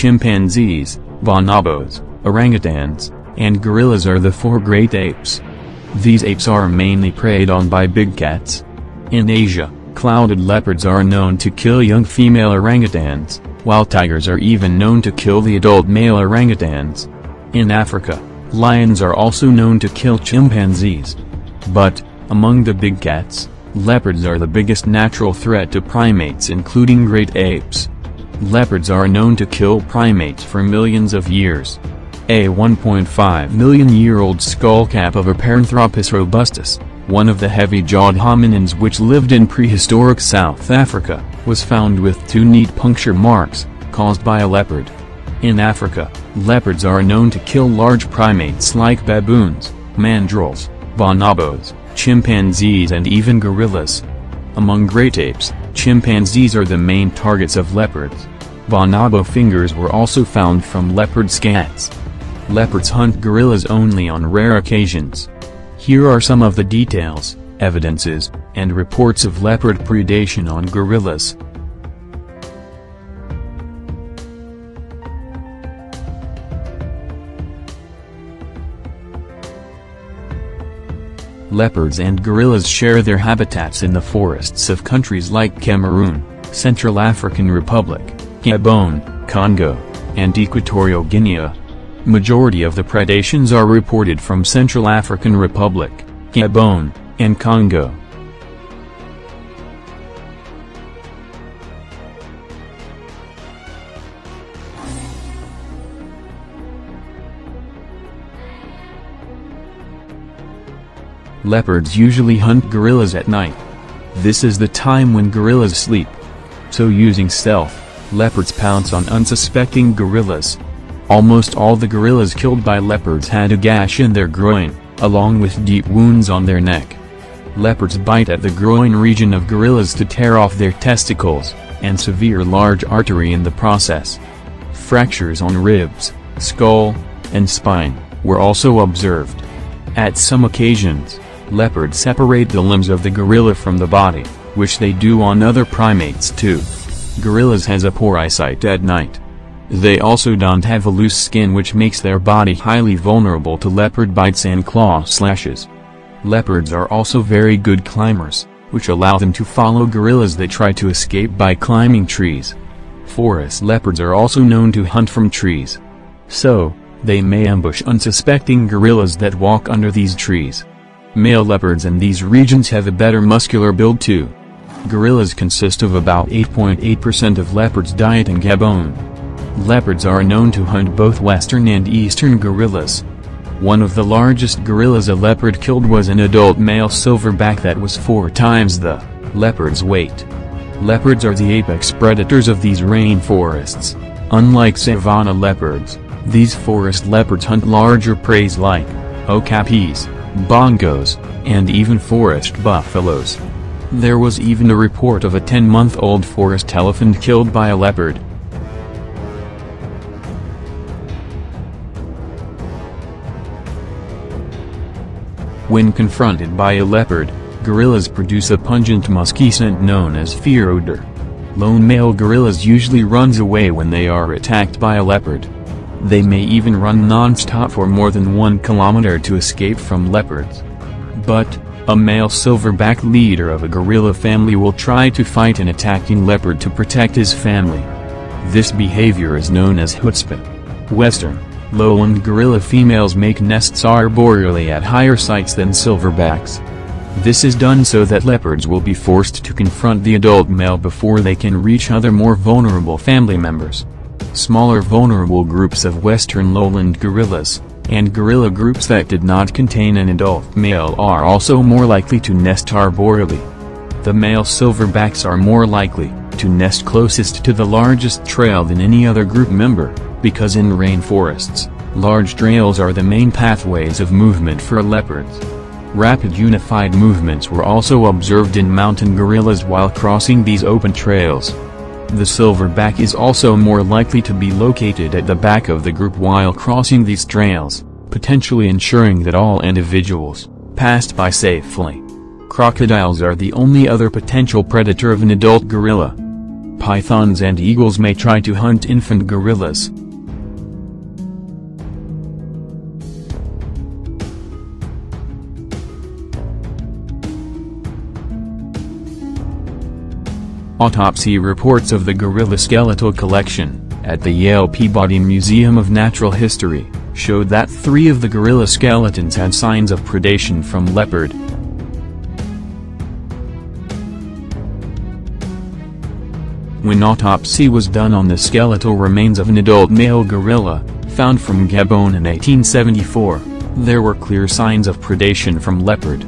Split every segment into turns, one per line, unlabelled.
chimpanzees, bonobos, orangutans, and gorillas are the four great apes. These apes are mainly preyed on by big cats. In Asia, clouded leopards are known to kill young female orangutans, while tigers are even known to kill the adult male orangutans. In Africa, lions are also known to kill chimpanzees. But, among the big cats, leopards are the biggest natural threat to primates including great apes. Leopards are known to kill primates for millions of years. A 1.5 million year old skullcap of a Paranthropus robustus, one of the heavy-jawed hominins which lived in prehistoric South Africa, was found with two neat puncture marks, caused by a leopard. In Africa, leopards are known to kill large primates like baboons, mandrills, bonobos, chimpanzees and even gorillas. Among great apes, chimpanzees are the main targets of leopards. Bonobo fingers were also found from leopard scats. Leopards hunt gorillas only on rare occasions. Here are some of the details, evidences, and reports of leopard predation on gorillas. Leopards and gorillas share their habitats in the forests of countries like Cameroon, Central African Republic, Gabon, Congo, and Equatorial Guinea. Majority of the predations are reported from Central African Republic, Gabon, and Congo. Leopards usually hunt gorillas at night. This is the time when gorillas sleep. So using stealth, leopards pounce on unsuspecting gorillas. Almost all the gorillas killed by leopards had a gash in their groin, along with deep wounds on their neck. Leopards bite at the groin region of gorillas to tear off their testicles, and severe large artery in the process. Fractures on ribs, skull, and spine, were also observed. At some occasions, leopards separate the limbs of the gorilla from the body, which they do on other primates too. Gorillas has a poor eyesight at night. They also don't have a loose skin which makes their body highly vulnerable to leopard bites and claw slashes. Leopards are also very good climbers, which allow them to follow gorillas that try to escape by climbing trees. Forest leopards are also known to hunt from trees. So, they may ambush unsuspecting gorillas that walk under these trees. Male leopards in these regions have a better muscular build too. Gorillas consist of about 8.8% of leopards' diet in Gabon. Leopards are known to hunt both western and eastern gorillas. One of the largest gorillas a leopard killed was an adult male silverback that was four times the leopard's weight. Leopards are the apex predators of these rainforests. Unlike savanna leopards, these forest leopards hunt larger prey like okapis, bongos, and even forest buffaloes. There was even a report of a 10-month-old forest elephant killed by a leopard. When confronted by a leopard, gorillas produce a pungent musky scent known as fear odor. Lone male gorillas usually runs away when they are attacked by a leopard. They may even run non-stop for more than one kilometer to escape from leopards. But, a male silverback leader of a gorilla family will try to fight an attacking leopard to protect his family. This behavior is known as chutzpah. Western, lowland gorilla females make nests arboreally at higher sites than silverbacks. This is done so that leopards will be forced to confront the adult male before they can reach other more vulnerable family members. Smaller vulnerable groups of western lowland gorillas, and gorilla groups that did not contain an adult male are also more likely to nest arboreally. The male silverbacks are more likely to nest closest to the largest trail than any other group member, because in rainforests, large trails are the main pathways of movement for leopards. Rapid unified movements were also observed in mountain gorillas while crossing these open trails. The silverback is also more likely to be located at the back of the group while crossing these trails, potentially ensuring that all individuals passed by safely. Crocodiles are the only other potential predator of an adult gorilla. pythons and eagles may try to hunt infant gorillas. Autopsy reports of the gorilla skeletal collection, at the Yale Peabody Museum of Natural History, showed that three of the gorilla skeletons had signs of predation from leopard. When autopsy was done on the skeletal remains of an adult male gorilla, found from Gabon in 1874, there were clear signs of predation from leopard.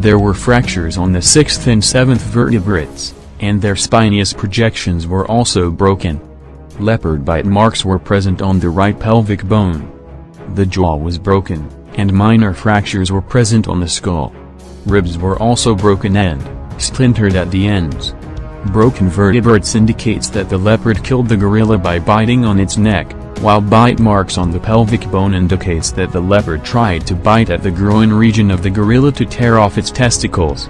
There were fractures on the sixth and seventh vertebrates and their spinous projections were also broken. Leopard bite marks were present on the right pelvic bone. The jaw was broken, and minor fractures were present on the skull. Ribs were also broken and splintered at the ends. Broken vertebrates indicates that the leopard killed the gorilla by biting on its neck, while bite marks on the pelvic bone indicates that the leopard tried to bite at the groin region of the gorilla to tear off its testicles.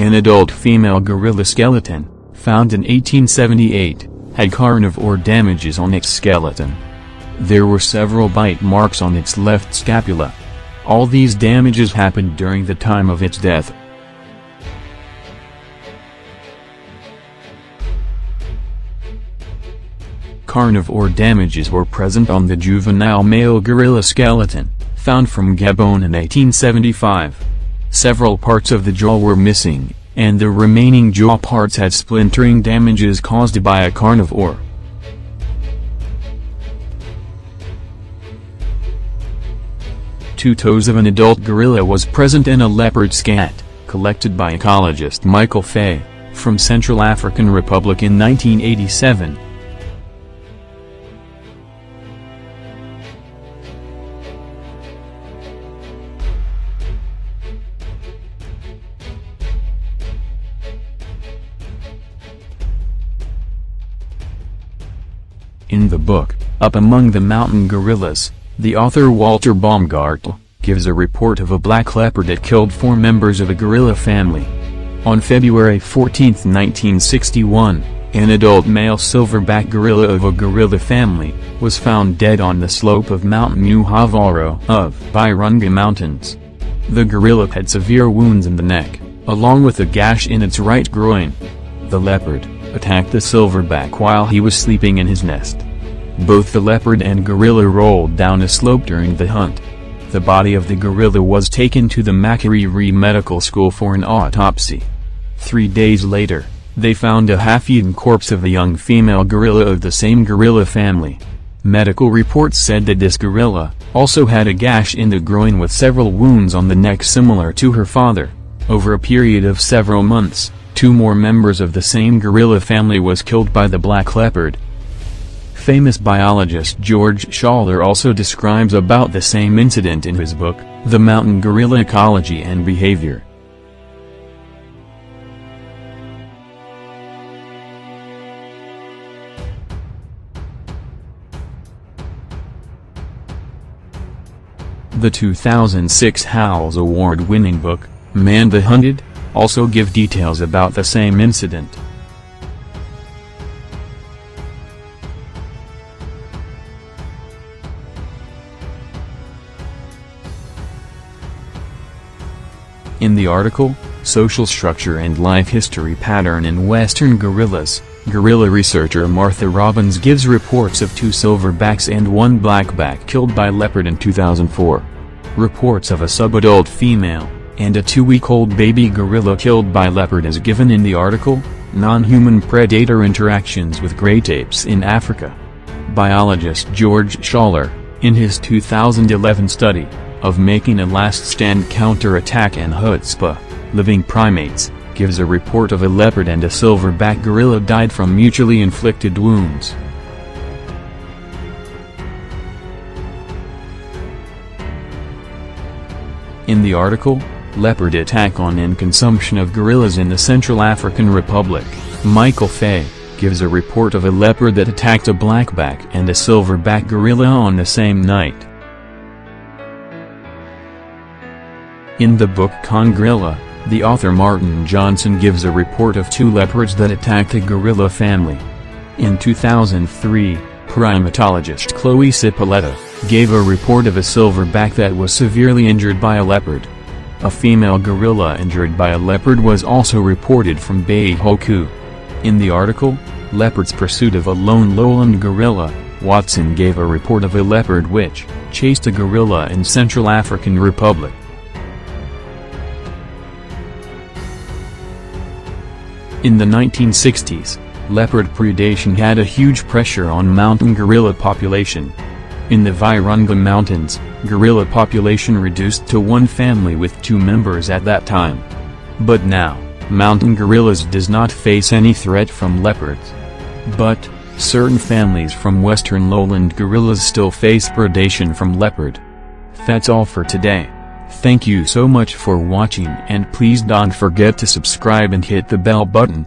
An adult female gorilla skeleton, found in 1878, had carnivore damages on its skeleton. There were several bite marks on its left scapula. All these damages happened during the time of its death. Carnivore damages were present on the juvenile male gorilla skeleton, found from Gabon in 1875. Several parts of the jaw were missing, and the remaining jaw parts had splintering damages caused by a carnivore. Two toes of an adult gorilla was present in a leopard scat, collected by ecologist Michael Fay, from Central African Republic in 1987. In the book, Up Among the Mountain Gorillas, the author Walter Baumgärtel gives a report of a black leopard that killed four members of a gorilla family. On February 14, 1961, an adult male silverback gorilla of a gorilla family was found dead on the slope of Mount Nyamuvaro of Virunga Mountains. The gorilla had severe wounds in the neck, along with a gash in its right groin. The leopard, attacked the silverback while he was sleeping in his nest. Both the leopard and gorilla rolled down a slope during the hunt. The body of the gorilla was taken to the Makerere Medical School for an autopsy. Three days later, they found a half-eaten corpse of a young female gorilla of the same gorilla family. Medical reports said that this gorilla also had a gash in the groin with several wounds on the neck similar to her father. Over a period of several months, Two more members of the same gorilla family was killed by the black leopard. Famous biologist George Schaller also describes about the same incident in his book, The Mountain Gorilla Ecology and Behavior. The 2006 Howells Award-winning book, Man the Hunted, also give details about the same incident. In the article, Social Structure and Life History Pattern in Western Gorillas, gorilla researcher Martha Robbins gives reports of two silverbacks and one blackback killed by leopard in 2004. Reports of a subadult female, and a two-week-old baby gorilla killed by leopard is given in the article, Non-Human Predator Interactions with Great Apes in Africa. Biologist George Schaller, in his 2011 study, of making a last stand counter-attack and Chutzpah, living primates, gives a report of a leopard and a silverback gorilla died from mutually inflicted wounds. In the article, leopard attack on and consumption of gorillas in the Central African Republic, Michael Fay, gives a report of a leopard that attacked a blackback and a silverback gorilla on the same night. In the book Congorilla, the author Martin Johnson gives a report of two leopards that attacked a gorilla family. In 2003, primatologist Chloe Cipolletta, gave a report of a silverback that was severely injured by a leopard. A female gorilla injured by a leopard was also reported from Bai Hokou. In the article, Leopard's Pursuit of a Lone Lowland Gorilla, Watson gave a report of a leopard which chased a gorilla in Central African Republic. In the 1960s, leopard predation had a huge pressure on mountain gorilla population. In the Virunga Mountains, gorilla population reduced to one family with two members at that time. But now, mountain gorillas does not face any threat from leopards. But, certain families from western lowland gorillas still face predation from leopard. That's all for today. Thank you so much for watching and please don't forget to subscribe and hit the bell button.